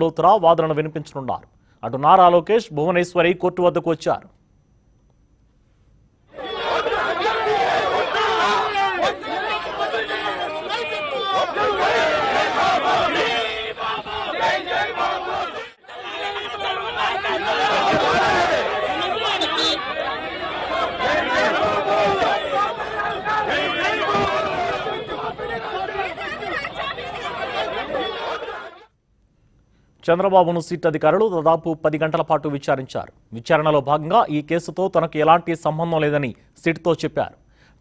లోతురా వాదనలు వినిపించనున్నారు. అటు నారా లోకేష్ భువనేశ్వరి కోర్టు వద్దకు వచ్చారు. చంద్రబాబును సిట్ అధికారులు దాదాపు పది గంటల పాటు విచారించారు. విచారణలో భాగంగా ఈ కేసుతో తనకు ఎలాంటి సంబంధం లేదని సిట్తో చెప్పారు.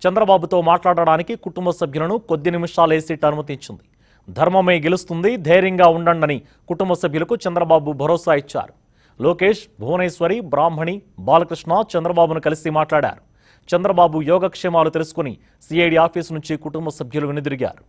చంద్రబాబుతో మాట్లాడడానికి కుటుంబ సభ్యులను కొద్ది నిమిషాలే సిట్ అనుమతించింది. ధర్మమే గెలుస్తుంది ధైర్యంగా ఉండండని కుటుంబ సభ్యులకు చంద్రబాబు భరోసా ఇచ్చారు. లోకేష్ భువనేశ్వరి బ్రాహ్మణి బాలకృష్ణ చంద్రబాబును కలిసి మాట్లాడారు. చంద్రబాబు యోగక్షేమాలు తెలుసుకుని సిఐడి ఆఫీసు నుంచి కుటుంబ సభ్యులు వెనుదిరిగారు.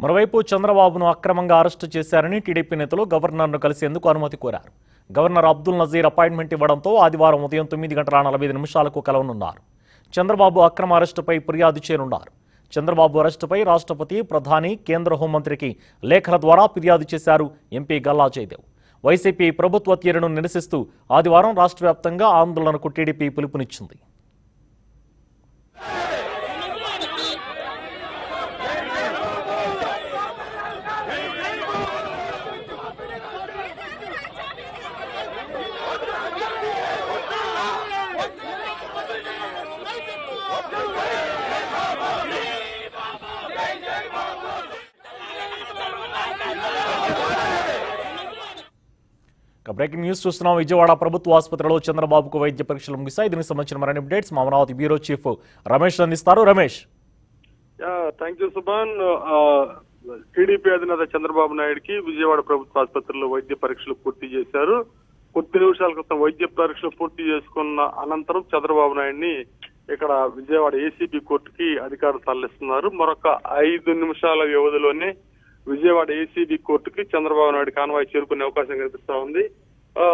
మరోవైపు చంద్రబాబును అక్రమంగా అరెస్టు చేశారని టీడీపీ నేతలు గవర్నర్ను కలిసేందుకు అనుమతి కోరారు. గవర్నర్ అబ్దుల్ నజీర్ అపాయింట్మెంట్ ఇవ్వడంతో ఆదివారం ఉదయం తొమ్మిది గంటల నలభై నిమిషాలకు కలవనున్నారు. చంద్రబాబు అక్రమ అరెస్టుపై ఫిర్యాదు చేయనున్నారు. చంద్రబాబు అరెస్టుపై రాష్ట్రపతి ప్రధాని కేంద్ర హోంమంత్రికి లేఖల ద్వారా ఫిర్యాదు చేశారు ఎంపీ గల్లా జయదేవ్. వైసీపీ ప్రభుత్వ తీరును నిరసిస్తూ ఆదివారం రాష్ట్ర వ్యాప్తంగా ఆందోళనకు టీడీపీ పిలుపునిచ్చింది. బ్రేకింగ్ న్యూస్ చూస్తున్నాం. విజయవాడ ప్రభుత్వ ఆసుపత్రిలో చంద్రబాబుకు వైద్య పరీక్షలు ముగిశాయి. దీనికి సంబంధించిన మరిన్ని అప్డేట్స్ మా అమరావతి బ్యూరో చీఫ్ రమేష్ అందిస్తారు. Ramesh. Thank you Subhan. TDP అధినేత చంద్రబాబు నాయుడుకి విజయవాడ ప్రభుత్వ ఆసుపత్రిలో వైద్య పరీక్షలు పూర్తి చేశారు. కొద్ది నిమిషాల క్రితం వైద్య పరీక్షలు పూర్తి చేసుకున్న అనంతరం చంద్రబాబు నాయుడిని ఇక్కడ విజయవాడ ఏసీబీ కోర్టుకి అధికారులు తరలిస్తున్నారు. మరొక ఐదు నిమిషాల వ్యవధిలోనే విజయవాడ ఏసీబీ కోర్టుకి చంద్రబాబు నాయుడు కాన్వాయ్ చేరుకునే అవకాశం కనిపిస్తా ఉంది. ఆ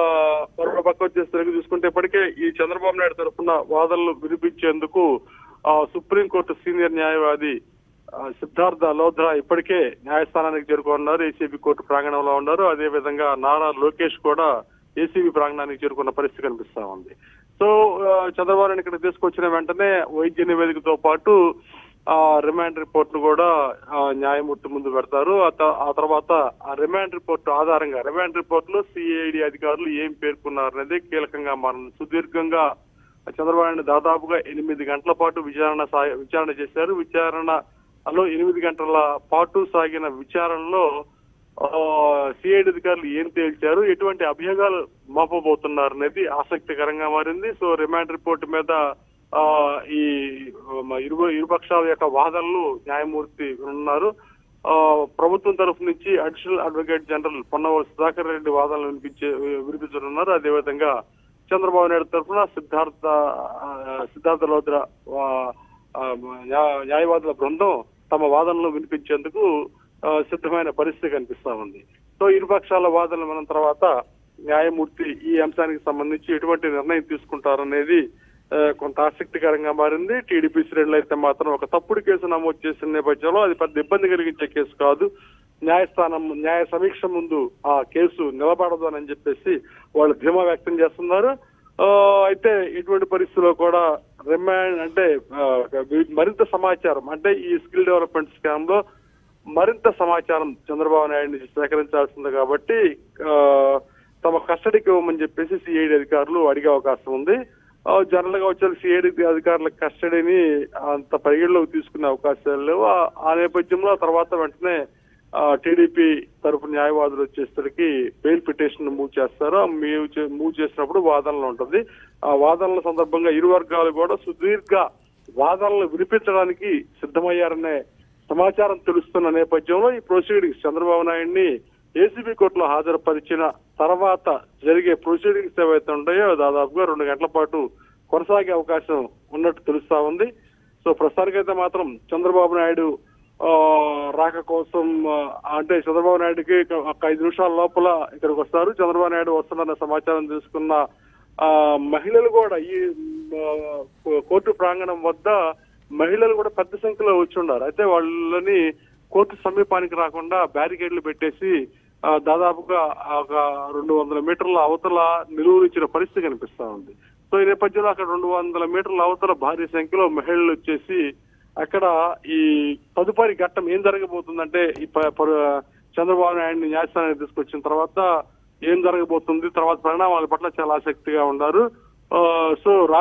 మరో పక్క వచ్చేసరికి చూసుకుంటే ఇప్పటికే ఈ చంద్రబాబు నాయుడు తరఫున వాదనలు వినిపించేందుకు ఆ సుప్రీంకోర్టు సీనియర్ న్యాయవాది సిద్ధార్థ లోధ్రా ఇప్పటికే న్యాయస్థానానికి చేరుకున్నారు ఏసీబీ కోర్టు ప్రాంగణంలో ఉన్నారు. అదే విధంగా నారా లోకేష్ కూడా ఏసీబీ ప్రాంగణానికి చేరుకున్న పరిస్థితి కనిపిస్తా ఉంది. సో చంద్రబాబు నాయుడు ఇక్కడ తీసుకొచ్చిన వెంటనే వైద్య నివేదికతో పాటు ఆ రిమాండ్ రిపోర్ట్ను కూడా ఆ, న్యాయమూర్తి ముందు పెడతారు. ఆ తర్వాత ఆ రిమాండ్ రిపోర్ట్ ఆధారంగా రిమాండ్ రిపోర్ట్లో సిఐడి అధికారులు ఏం పేర్కొన్నారు అనేది కీలకంగా మారింది సుదీర్ఘంగా చంద్రబాబు దాదాపుగా ఎనిమిది గంటల పాటు విచారణ సా- విచారణ చేశారు. విచారణలో ఎనిమిది గంటల పాటు సాగిన విచారణలో సిఐడి అధికారులు ఏం తేల్చారు? ఎటువంటి అభియోగాలు మోపబోతున్నారు అనేది ఆసక్తికరంగా మారింది. సో రిమాండ్ రిపోర్ట్ మీద ఈ ఇరు ఇరుపక్షాల యొక్క వాదనలు న్యాయమూర్తి ఉన్నారు ఆ ప్రభుత్వం తరఫు నుంచి additional advocate general Ponnavolu Sudhakar Reddy వాదనలు వినిపించే వినిపించనున్నారు. అదేవిధంగా చంద్రబాబు నాయుడు తరఫున సిద్ధార్థ సిద్ధార్థ లోద్ర ఆ, న్యాయవాదుల బృందం తమ వాదనలు వినిపించేందుకు సిద్ధమైన పరిస్థితి కనిపిస్తా ఉంది. సో ఇరుపక్షాల వాదనలు విన్న తర్వాత న్యాయమూర్తి ఈ అంశానికి సంబంధించి ఎటువంటి నిర్ణయం తీసుకుంటారనేది కొంత ఆసక్తికరంగా మారింది. టీడీపీ శ్రేణులు అయితే మాత్రం ఒక తప్పుడు కేసు నమోదు చేసిన నేపథ్యంలో అది పెద్ద ఇబ్బంది కలిగించే కేసు కాదు. న్యాయస్థానం న్యాయ సమీక్ష ముందు ఆ కేసు నిలబడదు అని చెప్పేసి వాళ్ళు ధీమా వ్యక్తం చేస్తున్నారు. అయితే ఇటువంటి పరిస్థితుల్లో కూడా రిమాండ్ అంటే మరింత సమాచారం అంటే ఈ స్కిల్ డెవలప్మెంట్ స్కామ్లో మరింత సమాచారం చంద్రబాబు నాయుడు నుంచి సేకరించాల్సింది కాబట్టి తమ కస్టడీకి ఇవ్వమని చెప్పేసి సిఐడి అధికారులు అడిగే అవకాశం ఉంది. జనరల్గా వచ్చే సిఐడి అధికారుల కస్టడీని అంత పరిగణలోకి తీసుకునే అవకాశాలు లేవు. ఆ- నేపథ్యంలో తర్వాత వెంటనే టీడీపీ తరపు న్యాయవాదులు వచ్చేసరికి బెయిల్ పిటిషన్ మూవ్ చేస్తారు. ఆ చే- మూవ్ చేసినప్పుడు వాదనలు ఉంటుంది. ఆ వాదనల సందర్భంగా ఇరు వర్గాలు కూడా సుదీర్ఘ వాదనలు వినిపించడానికి సిద్ధమయ్యారనే సమాచారం తెలుస్తున్న నేపథ్యంలో ఈ ప్రొసీడింగ్స్ చంద్రబాబు నాయుడిని ఏసీబీ కోర్టులో హాజరుపరిచిన తర్వాత జరిగే ప్రొసీడింగ్స్ ఏవైతే ఉంటాయో దాదాపుగా రెండు గంటల పాటు కొనసాగే అవకాశం ఉన్నట్టు తెలుస్తా ఉంది. సో ప్రస్తుతానికైతే మాత్రం చంద్రబాబు నాయుడు రాక కోసం అంటే చంద్రబాబు నాయుడుకి ఒక ఐదు నిమిషాల లోపల ఇక్కడికి వస్తారు. చంద్రబాబు నాయుడు వస్తున్నారన్న సమాచారం తెలుసుకున్న మహిళలు కూడా ఈ కోర్టు ప్రాంగణం వద్ద మహిళలు కూడా పెద్ద సంఖ్యలో వచ్చి ఉన్నారు. అయితే వాళ్ళని కోర్టు సమీపానికి రాకుండా బ్యారికేడ్లు పెట్టేసి దాదాపుగా ఒక రెండు వందల మీటర్ల అవతల నిలువరించిన పరిస్థితి కనిపిస్తా ఉంది. సో ఈ నేపథ్యంలో అక్కడ రెండు వందల మీటర్ల అవతల భారీ సంఖ్యలో మహిళలు వచ్చేసి అక్కడ ఈ తదుపరి ఘట్టం ఏం జరగబోతుందంటే ఈ చంద్రబాబు నాయుడిని న్యాయస్థానానికి తీసుకొచ్చిన తర్వాత ఏం జరగబోతుంది తర్వాత పరిణామాల పట్ల చాలా ఆసక్తిగా ఉన్నారు. ఆ, సో రాత్రి